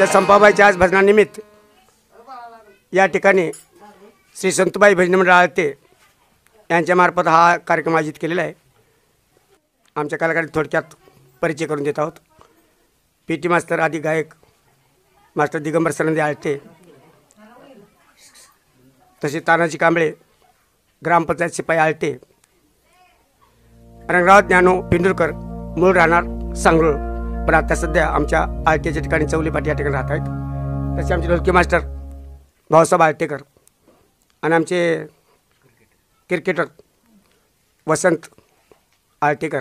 त्या संपाबाईच्या आज भजनानिमित्त. या ठिकाणी श्री संतबाई भजन मंडळ आळते यांच्यामार्फत हा कार्यक्रम आयोजित केलेला आहे. आमच्या कलाकारांनी थोडक्यात परिचय करून देत आहोत. पी टी मास्तर आदी गायक मास्टर दिगंबर सरंदे आळते तसे तानाजी कांबळे ग्रामपंचायत शिपाई आळते रंगराव ज्ञानो पिंडुरकर मूळ राहणार सांगरूळ पण आता सध्या आमच्या आळतेच्या ठिकाणी चौली या ठिकाणी राहत आहेत. तसे आमचे ढोलकी मास्टर भाऊसाहेब आळतेकर आणि आमचे क्रिकेटर वसंत आळटेकर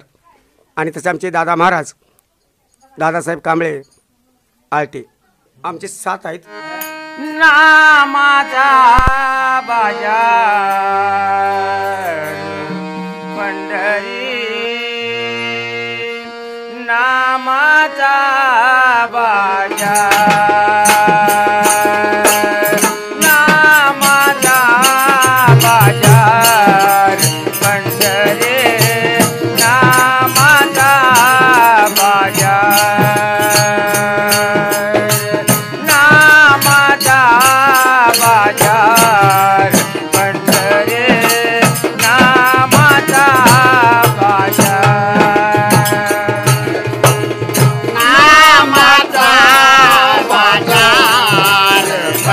आणि तसे आमचे दादा महाराज दादासाहेब कांबळे आळटे आमचे सात आहेत. नामाचा बाजा.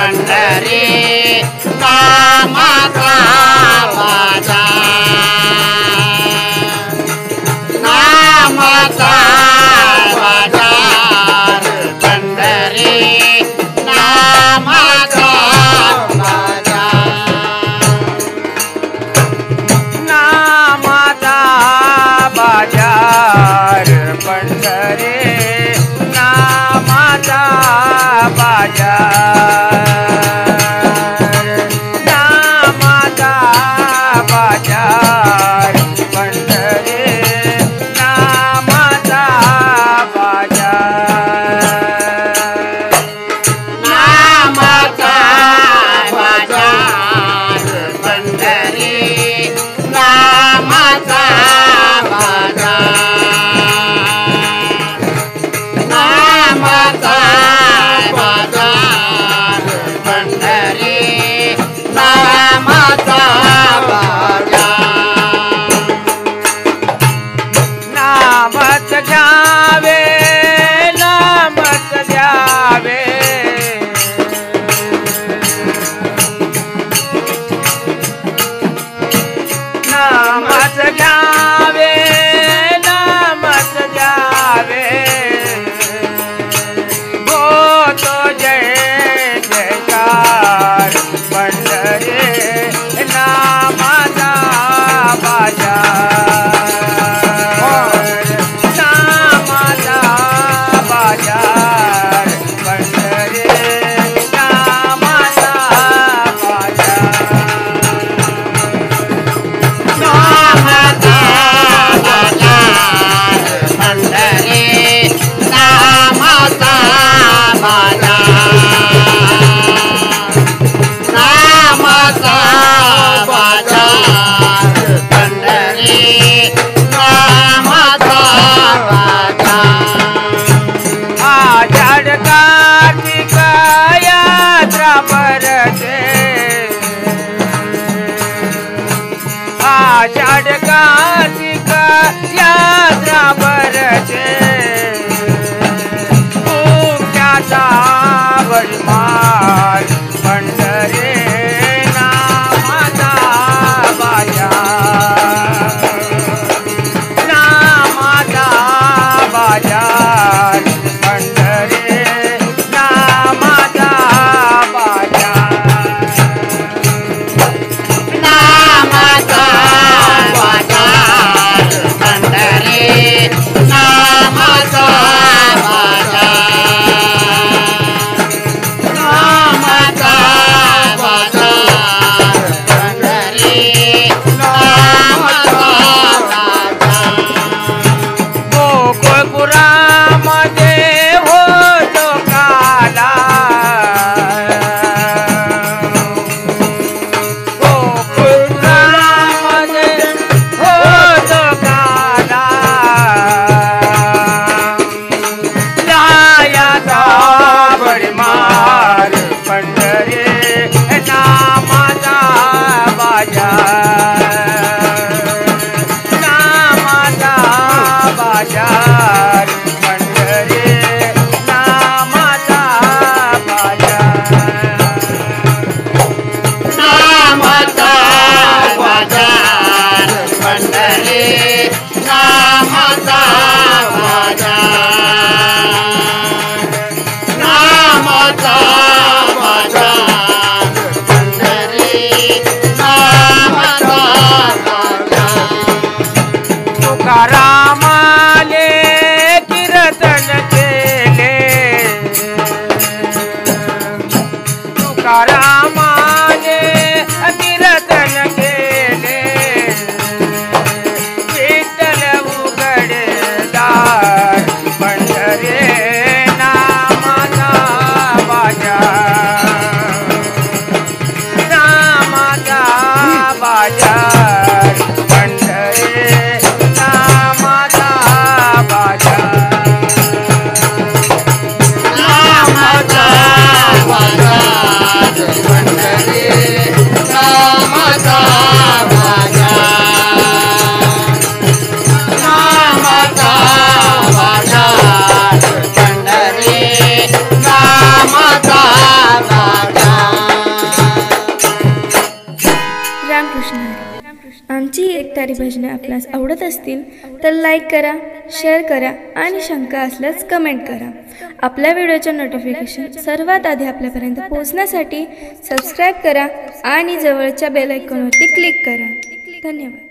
पंढरी नामाचा बाजार नामाचा बाजार पंढरी नामाचा बाजार नामाचा बाजार पंढरे नामाचा बाजार. cara राम सारी भजनं आपल्यास आवडत असतील तर लाईक करा शेअर करा आणि शंका असल्यास कमेंट करा. आपल्या व्हिडिओच्या नोटिफिकेशन सर्वात आधी आपल्यापर्यंत पोहोचण्यासाठी सबस्क्राईब करा आणि जवळच्या बेल आयकॉनवरती क्लिक करा. धन्यवाद.